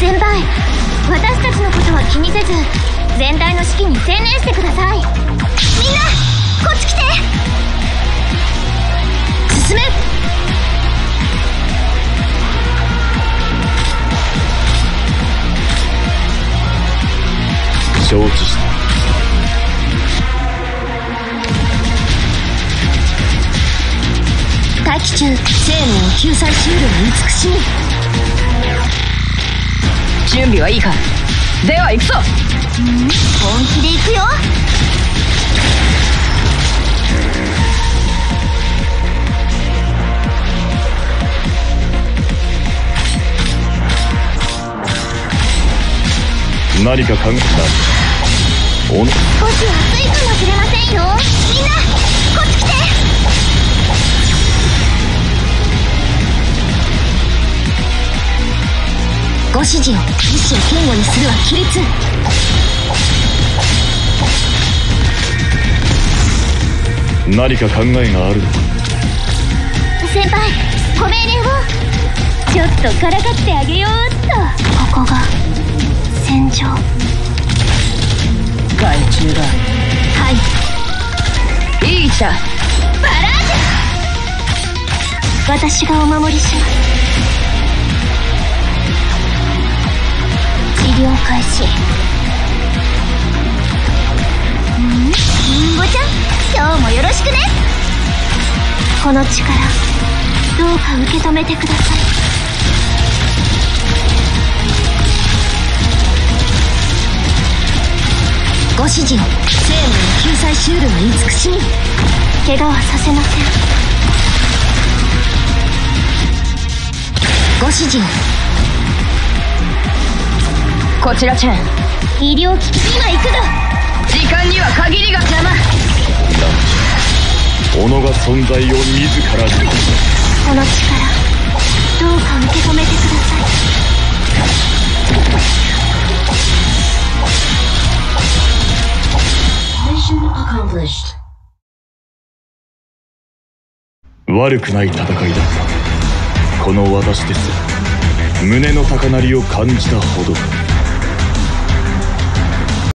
先輩私たちのことは気にせず全体の指揮に専念してください。みんなこっち来て。進め。承知した。大気中。生命を救済しみ準備はいいかでは行くぞ。本気で行くよ。何か考えた？おの？少し暑いかもしれませんよ。みんなこっち来て指示を意志を堅固にするは規律。何か考えがあるのか？先輩ご命令を。ちょっとからかってあげようっと。ここが戦場。害虫だ。はい。いい位置だバラージュ私がお守りします療開始。ん？リンゴちゃん？今日もよろしくね。この力どうか受け止めてください。ご指示を生命救済しうるは慈しみ。怪我はさせません。ご指示をこちらチェン。医療機器今行くぞ時間には限りが邪魔。己が存在を自らに。この力どうか受け止めてください。悪くない戦いだ。ったこの私です。ら胸の高鳴りを感じたほど